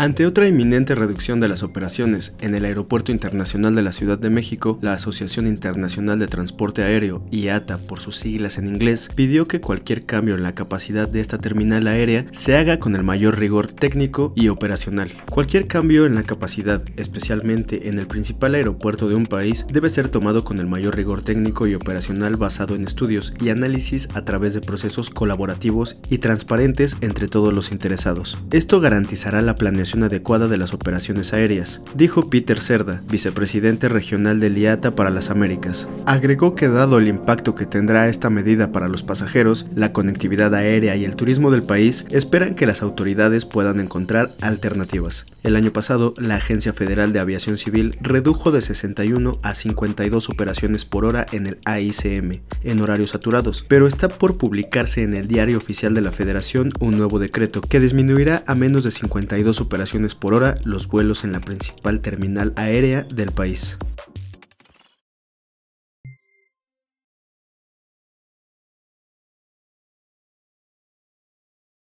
Ante otra inminente reducción de las operaciones en el Aeropuerto Internacional de la Ciudad de México, la Asociación Internacional de Transporte Aéreo, IATA por sus siglas en inglés, pidió que cualquier cambio en la capacidad de esta terminal aérea se haga con el mayor rigor técnico y operacional. Cualquier cambio en la capacidad, especialmente en el principal aeropuerto de un país, debe ser tomado con el mayor rigor técnico y operacional basado en estudios y análisis a través de procesos colaborativos y transparentes entre todos los interesados. Esto garantizará la planeación adecuada de las operaciones aéreas, dijo Peter Cerda, vicepresidente regional del IATA para las Américas. Agregó que dado el impacto que tendrá esta medida para los pasajeros, la conectividad aérea y el turismo del país, esperan que las autoridades puedan encontrar alternativas. El año pasado, la Agencia Federal de Aviación Civil redujo de 61 a 52 operaciones por hora en el AICM, en horarios saturados, pero está por publicarse en el Diario Oficial de la Federación un nuevo decreto que disminuirá a menos de 52 operaciones por hora los vuelos en la principal terminal aérea del país.